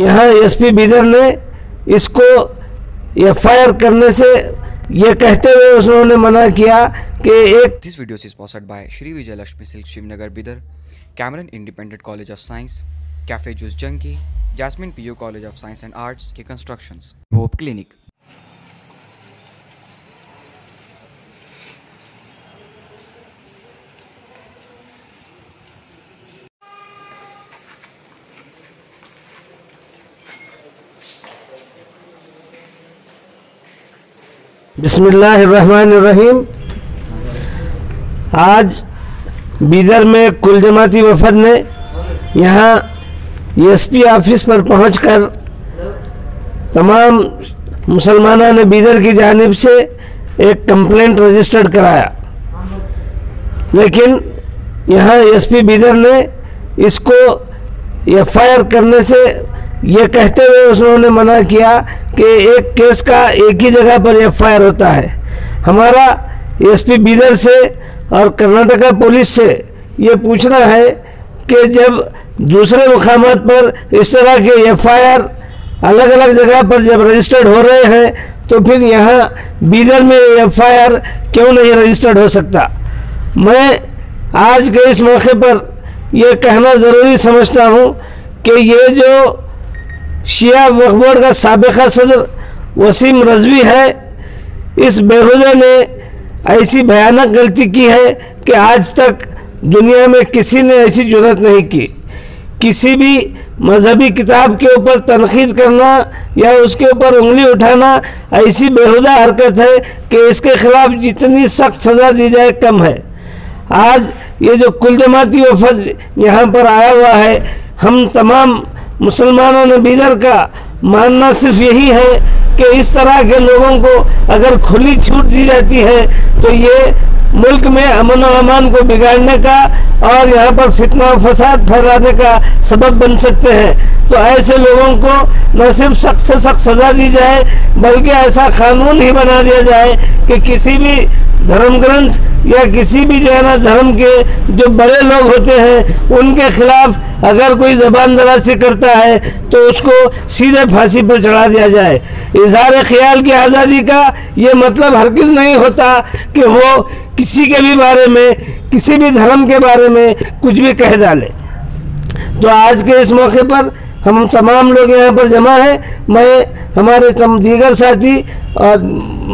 यहाँ S P Bidar ने इसको एफ़ आई आर करने से ये कहते हुए उन्होंने मना किया कि एक दिस वीडियो से sponsored by Shri Vijay Lakshmi silk Shivnagar Bidar Cameron independent college of science café juice जंग junkie Jasmine PU college of science and arts K constructions Hope clinic बिस्मिल्लाहिर्रहमानिर्रहीम। आज बीदर में कुल जमाती वफद ने यहाँ एसपी ऑफ़िस पर पहुंचकर तमाम मुसलमानों ने बीदर की जानिब से एक कंप्लेंट रजिस्टर्ड कराया। लेकिन यहाँ एसपी बीदर ने इसको एफआईआर करने से ये कहते हुए उन्होंने मना किया कि एक केस का एक ही जगह पर एफआईआर होता है। हमारा एसपी बीदर से और कर्नाटका पुलिस से ये पूछना है कि जब दूसरे मुकामात पर इस तरह के एफआईआर अलग अलग जगह पर जब रजिस्टर्ड हो रहे हैं तो फिर यहाँ बीदर में एफआईआर क्यों नहीं रजिस्टर्ड हो सकता? मैं आज के इस मौके पर यह कहना ज़रूरी समझता हूँ कि ये जो शिया वक्फ बोर्ड का सबका सदर वसीम रजवी है। इस बेहुदा ने ऐसी भयानक गलती की है कि आज तक दुनिया में किसी ने ऐसी ज़रूरत नहीं की। किसी भी मजहबी किताब के ऊपर तनखीद करना या उसके ऊपर उंगली उठाना ऐसी बेहुदा हरकत है कि इसके खिलाफ जितनी सख्त सज़ा दी जाए कम है। आज ये जो कुल जमाती वफद यहाँ पर आया हुआ है, हम तमाम मुसलमानों ने बीदर का मानना सिर्फ़ यही है कि इस तरह के लोगों को अगर खुली छूट दी जाती है तो ये मुल्क में अमन और अमान को बिगाड़ने का और यहाँ पर फितना और फसाद फैलाने का सबब बन सकते हैं। तो ऐसे लोगों को न सिर्फ़ सख्त से सख्त सज़ा दी जाए, बल्कि ऐसा कानून ही बना दिया जाए कि किसी भी धर्म ग्रंथ या किसी भी जो है ना धर्म के जो बड़े लोग होते हैं, उनके खिलाफ अगर कोई जबान दराजी करता है तो उसको सीधे फांसी पर चढ़ा दिया जाए। इजहार ख्याल की आज़ादी का ये मतलब हरगिज़ नहीं होता कि वो किसी के भी बारे में, किसी भी धर्म के बारे में कुछ भी कह डाले। तो आज के इस मौके पर हम तमाम लोग यहाँ पर जमा हैं। मैं, हमारे तम, दीगर साथी, और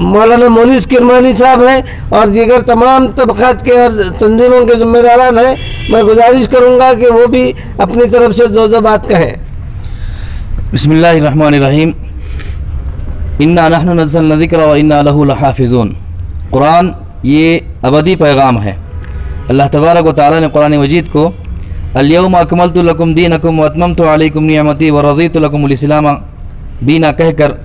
मौलाना मोनिस किरमानी साहब हैं, और दीगर तमाम तबक़ात के और तंजीमों के ज़िम्मेदारान हैं। मैं गुजारिश करूँगा कि वो भी अपनी तरफ़ से दो दो बात कहें। बसमीम इन्ना नहनु ज़िक्र व इन्ना लहु लहाफिज़ून. कुरान ये अबदी पैगाम है। अल्लाह तबारक व ताली ने कुरान मजीद को, अलियम अकमल तो लकुम दीन अकुम वतमम तो अलकुम नियामती व रज़ी तो लकुमलाम दीना कहकर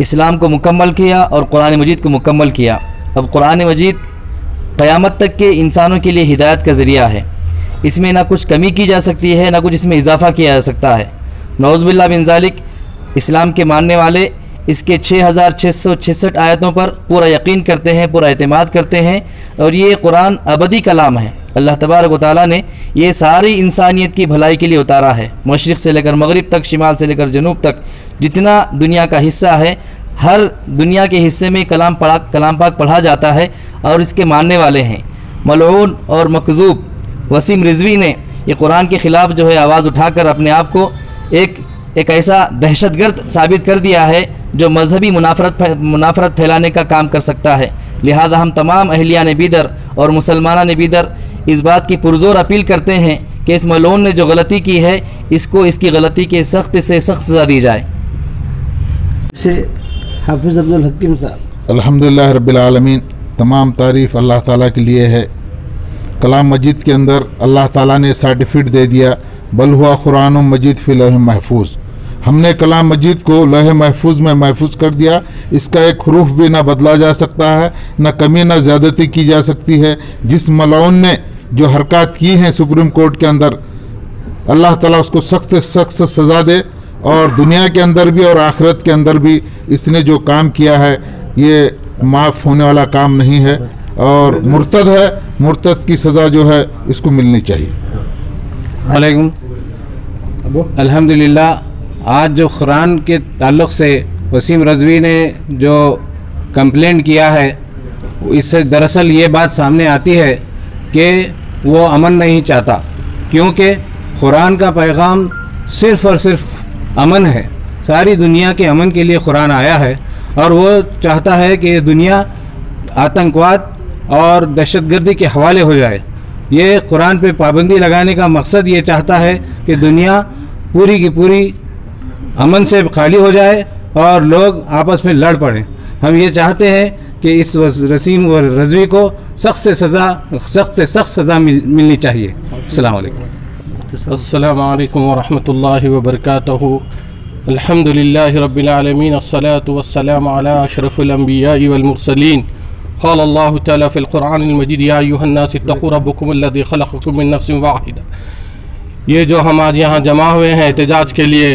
इस्लाम को मुकम्मल किया और कुरान मजीद को मुकम्मल किया। अब कुरान मजीद क़यामत तक के इंसानों के लिए हिदायत का ज़रिया है। इसमें ना कुछ कमी की जा सकती है, ना कुछ इसमें इजाफ़ा किया जा सकता है। नौज़बिल्ला बिन ज़ालिक इस्लाम के मानने वाले इसके छः हज़ार छः सौ छसठ आयतों पर पूरा यकीन करते हैं, पूरा अतमाद करते हैं और ये कुरान अबदी कलाम है। अल्लाह तबारक ताली ने यह सारी इंसानियत की भलाई के लिए उतारा है। मशरक़ से लेकर मगरब तक, शिमाल से लेकर जनूब तक जितना दुनिया का हिस्सा है, हर दुनिया के हिस्से में कलाम पढ़ा, कलाम पाक पढ़ा जाता है और इसके मानने वाले हैं। मलून और मकजूब, वसीम रिजवी ने ये कुरान के ख़िलाफ़ जो है आवाज़ उठाकर अपने आप को एक एक ऐसा दहशतगर्द साबित कर दिया है जो मजहबी मुनाफरत मुनाफरत फैलाने का काम कर सकता है। लिहाजा हम तमाम अहलिया ने बीदर और मुसलमाना ने बीदर इस बात की पुरजोर अपील करते हैं कि इस मलोन ने जो गलती की है इसको इसकी गलती के सख्त से सख्त सज़ा दी जाए। से हाफिज़ अब्दुल हकीम साहब। अल्हम्दुलिल्लाह रब्बिल आलमीन तमाम तारीफ़ अल्लाह ताला के लिए है। कलाम मजीद के अंदर अल्लाह ताला ने सर्टिफिकेट दे दिया बल हुआ कुरान मजीद फ़िल महफूज। हमने कलाम मजीद को लह महफूज में महफूज कर दिया। इसका एक हरूफ भी ना बदला जा सकता है ना कमी ना ज़्यादती की जा सकती है। जिस मलाउन ने जो हरकत की हैं सुप्रीम कोर्ट के अंदर अल्लाह ताला उसको सख्त सख्त सज़ा दे और दुनिया के अंदर भी और आखिरत के अंदर भी इसने जो काम किया है ये माफ़ होने वाला काम नहीं है और मुर्तद है। मुर्तद की सज़ा जो है इसको मिलनी चाहिए। वालेकुम। अल्हम्दुलिल्लाह आज जो कुरान के ताल्लुक़ से वसीम रजवी ने जो कंप्लेंट किया है, इससे दरअसल ये बात सामने आती है कि वो अमन नहीं चाहता, क्योंकि कुरान का पैगाम सिर्फ़ और सिर्फ़ अमन है। सारी दुनिया के अमन के लिए कुरान आया है और वो चाहता है कि दुनिया आतंकवाद और दहशतगर्दी के हवाले हो जाए। ये कुरान पे पाबंदी लगाने का मकसद ये चाहता है कि दुनिया पूरी की पूरी अमन से खाली हो जाए और लोग आपस में लड़ पड़ें। हम ये चाहते हैं कि इस रसीम व रजवी को सख्त से सज़ा सख्त से सख्त सज़ा मिल, मिलनी चाहिए। अस्सलाम वालेकुम। अस्सलाम वालेकुम वरहमतुल्लाहि वबरकातुहू। अल्हम्दुलिल्लाहि रब्बिल आलमीन। अस्सलातु वस्सलामु अला अशरफिल अंबिया'i वल मुरसलीन। क़ाल अल्लाहु तआला फ़िल क़ुरआनिल मजीद या अय्युहन नास इत्तक़ू रब्बकुम अल्लज़ी ख़लक़कुम मिन नफ्सिन वाहिदा। ये जो हम आज यहाँ जमा हुए हैं एहतजाज के लिए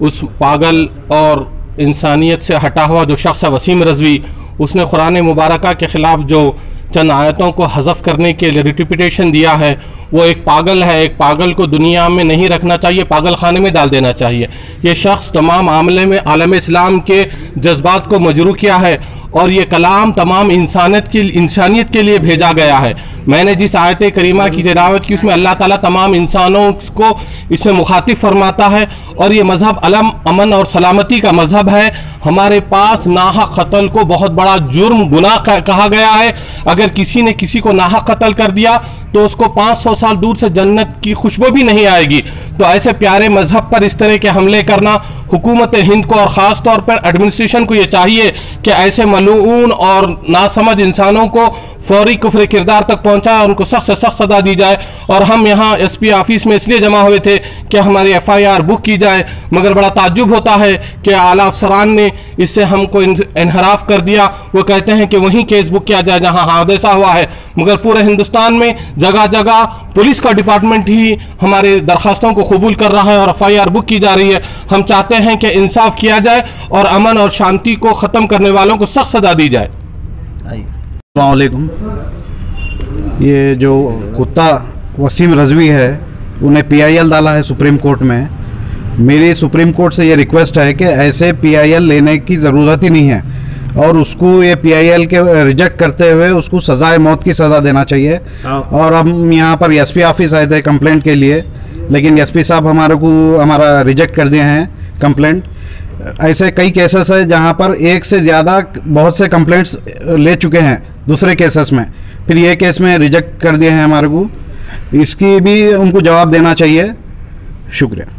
उस पागल और इंसानियत से हटा हुआ जो शख्स है, वसीम रजवी, उसने कुरान मुबारक के ख़िलाफ़ जो चंद आयतों को हज़फ करने के लिए रिटिपिटेशन दिया है, वो एक पागल है, एक पागल को दुनिया में नहीं रखना चाहिए, पागल खाने में डाल देना चाहिए। ये शख्स तमाम आमले में, आलम इस्लाम के जज्बात को मजरू किया है और ये कलाम तमाम इंसानियत की इंसानियत के लिए भेजा गया है। मैंने जिस आयत करीमा की तिलावत की, उसमें अल्लाह ताला तमाम इंसानों को इसे मुखातिब फरमाता है और ये मज़हब अलम, अमन और सलामती का मज़हब है। हमारे पास नाहा कत्ल को बहुत बड़ा जुर्म, गुनाह कहा गया है। अगर किसी ने किसी को नाहा कत्ल कर दिया तो उसको 500 साल दूर से जन्नत की खुशबू भी नहीं आएगी। तो ऐसे प्यारे मज़हब पर इस तरह के हमले करना हुकूमत हिंद को, और ख़ास तौर पर एडमिनिस्ट्रेशन को ये चाहिए कि ऐसे मलून और नासमझ इंसानों को फौरी कुफर किरदार तक पहुँचाए उनको सख्त से सख्त सदा दी जाए। और हम यहाँ एस पी ऑफ़िस में इसलिए जमा हुए थे कि हमारी एफ़ आई आर बुक की जाए। मगर बड़ा ताजुब होता है कि आला अफसरान ने इससे हमको इनहराफ कर दिया। वो कहते हैं कि वहीं केस बुक किया जाए जहाँ हादसा हुआ है। मगर पूरे हिंदुस्तान में जगह जगह पुलिस का डिपार्टमेंट ही हमारे दरखास्तों को कबूल कर रहा है और एफ़ आई आर बुक की जा रही है। हम चाहते हैं कि इंसाफ किया जाए और अमन और शांति को ख़त्म करने वालों को सख्त सजा दी जाए। अलकुम ये जो कुत्ता वसीम रजवी है उन्हें पीआईएल डाला है सुप्रीम कोर्ट में। मेरी सुप्रीम कोर्ट से ये रिक्वेस्ट है कि ऐसे पीआईएल लेने की ज़रूरत ही नहीं है और उसको ये पीआईएल के रिजेक्ट करते हुए उसको सज़ाए मौत की सज़ा देना चाहिए। और हम यहाँ पर एसपी ऑफ़िस आए थे कंप्लेंट के लिए लेकिन एसपी साहब हमारे को हमारा रिजेक्ट कर दिए हैं कंप्लेंट ऐसे कई केसेस है जहाँ पर एक से ज़्यादा बहुत से कंप्लेंट्स ले चुके हैं दूसरे केसेस में। फिर ये केस में रिजेक्ट कर दिए हैं हमारे को। इसकी भी उनको जवाब देना चाहिए। शुक्रिया।